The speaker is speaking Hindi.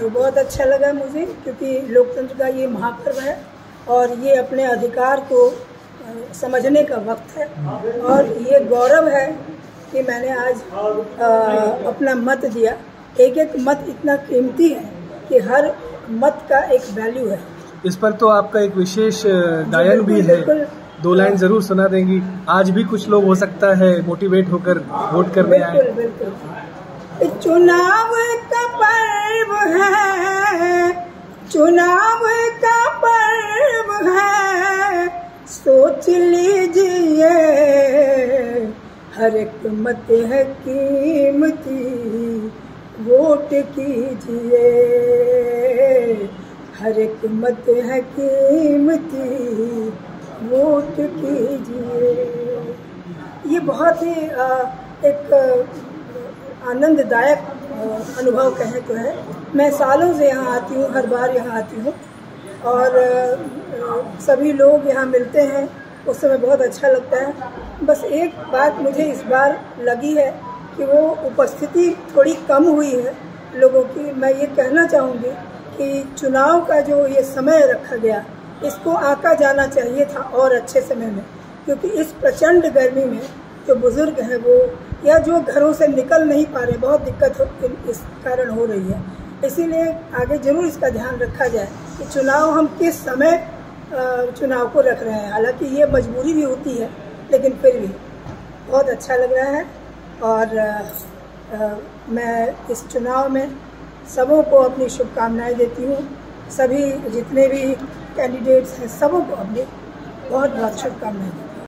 जी बहुत अच्छा लगा मुझे क्योंकि लोकतंत्र का ये महापर्व है और ये अपने अधिकार को समझने का वक्त है। और ये गौरव है कि मैंने आज अ, अपना मत दिया। एक एक मत इतना कीमती है कि हर मत का एक वैल्यू है। इस पर तो आपका एक विशेष गायन भी है। दो लाइन ज़रूर सुना देंगी। आज भी कुछ लोग हो सकता है मोटिवेट होकर वोट करने आए। बिल्कुल बिल्कुल। चुनाव चुनाव का पर्व है, सोच लीजिए। हर एक मत है कीमती, वोट कीजिए। हर एक मत है कीमती, वोट कीजिए। ये बहुत ही एक, आनंददायक अनुभव कहें तो है। मैं सालों से यहाँ आती हूँ, हर बार यहाँ आती हूँ। और सभी लोग यहाँ मिलते हैं, उस समय बहुत अच्छा लगता है। बस एक बात मुझे इस बार लगी है कि वो उपस्थिति थोड़ी कम हुई है लोगों की। मैं ये कहना चाहूँगी कि चुनाव का जो ये समय रखा गया, इसको आका जाना चाहिए था और अच्छे समय में। क्योंकि इस प्रचंड गर्मी में जो बुज़ुर्ग हैं वो या जो घरों से निकल नहीं पा रहे बहुत दिक्कत हो इस कारण हो रही है। इसीलिए आगे ज़रूर इसका ध्यान रखा जाए कि चुनाव हम किस समय चुनाव को रख रहे हैं। हालाँकि ये मजबूरी भी होती है लेकिन फिर भी बहुत अच्छा लग रहा है और अ, अ, मैं इस चुनाव में सबों को अपनी शुभकामनाएँ देती हूँ। सभी जितने भी कैंडिडेट्स हैं सबों को अपनी बहुत बहुत शुभकामनाएँ।